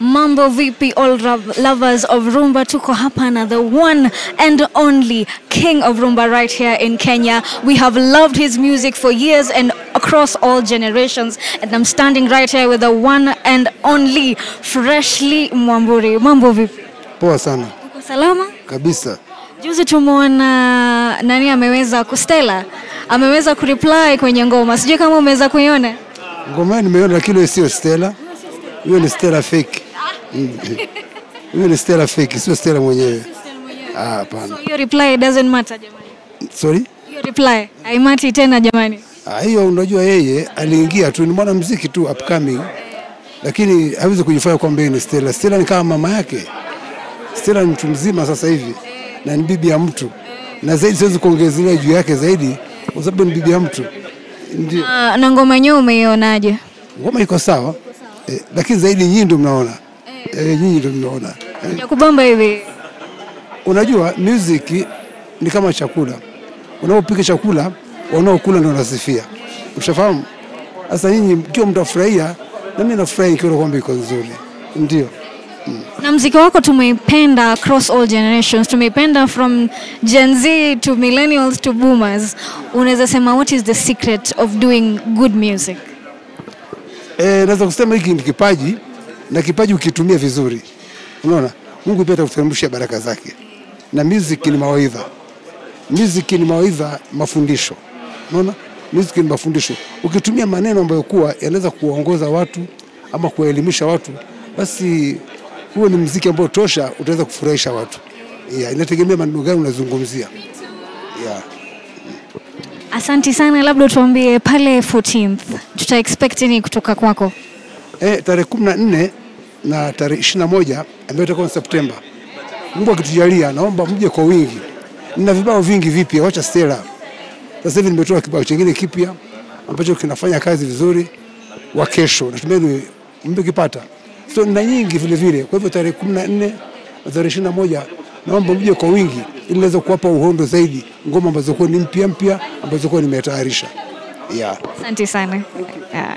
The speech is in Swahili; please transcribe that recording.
Mambo vipi all lovers of rumba, tuko hapa na the one and only king of rumba right here in Kenya. We have loved his music for years and across all generations and I'm standing right here with the one and only Freshly Mwamburi. Mambo vipi? Poa sana Uko salama? kabisa. Juzi tumeona nani ameweza kustela ameweza kureply kwenye ngoma, sijui kama umeweza kuiona. Ngoma nimeona, lakini sio Stella, hiyo ni Stella fake. Hiyo ni Stella fake, sio Stella mwenyewe. Ah, hapana. So your reply doesn't matter jamani. Sorry. Your reply haimati tena jamani. Ah, hiyo unajua, yeye aliingia tu, ni mwanamuziki tu upcoming, lakini hawezi kujifanya kwamba ni Stella. Stella ni kama mama yake. Stella ni mtu mzima sasa hivi na ni bibi ya mtu, na zaidi siwezi kuongezea juu yake zaidi, kwa sababu ni bibi ya mtu. Ndio Uh, na ngoma yenyewe umeionaje? ngoma iko sawa eh, lakini zaidi nyinyi ndio mnaona eh, nyinyi ndio mnaona eh. Ya kubamba hivi. Unajua, music ni kama chakula. Unaopika chakula, wanaokula ndio wanasifia. Ushafahamu? Sasa nyinyi mkiwa mtafurahia, na mimi nafurahi ikiwa kwamba iko nzuri, ndio. Na mziki wako tumeipenda across all generations. Tumeipenda from Gen Z to millennials to boomers. Unaweza sema what is the secret of doing good music? Eh, naweza kusema hiki ni kipaji na kipaji ukitumia vizuri, unaona, Mungu pia atakuteremshia baraka zake, na muziki ni mawaidha. Music ni mawaidha, mafundisho, unaona, music ni mafundisho. Ukitumia maneno ambayo kuwa yanaweza kuwaongoza watu ama kuwaelimisha watu, basi huo ni muziki ambao tosha utaweza kufurahisha watu. Yeah, inategemea maneno gani unazungumzia. Yeah. Asanti sana, labda tuambie pale 14th tuta expect nini kutoka kwako? Eh, tarehe kumi na nne na tarehe ishirini na moja ambayo itakuwa Septemba. Mungu akitujalia, naomba mje kwa wingi. Nina vibao vingi vipya, wacha Stella. Sasa hivi nimetoa kibao chingine kipya ambacho kinafanya kazi vizuri, wa kesho natumaini mmekipata. So na nyingi vile vile. Kwa hivyo tarehe kumi na nne na tarehe ishirini na moja naomba mje kwa wingi ili naweza kuwapa uhondo zaidi ngoma ambazo kuwa ni mpya mpya ambazo kuwa nimetayarisha. Yeah. Asante sana. Yeah.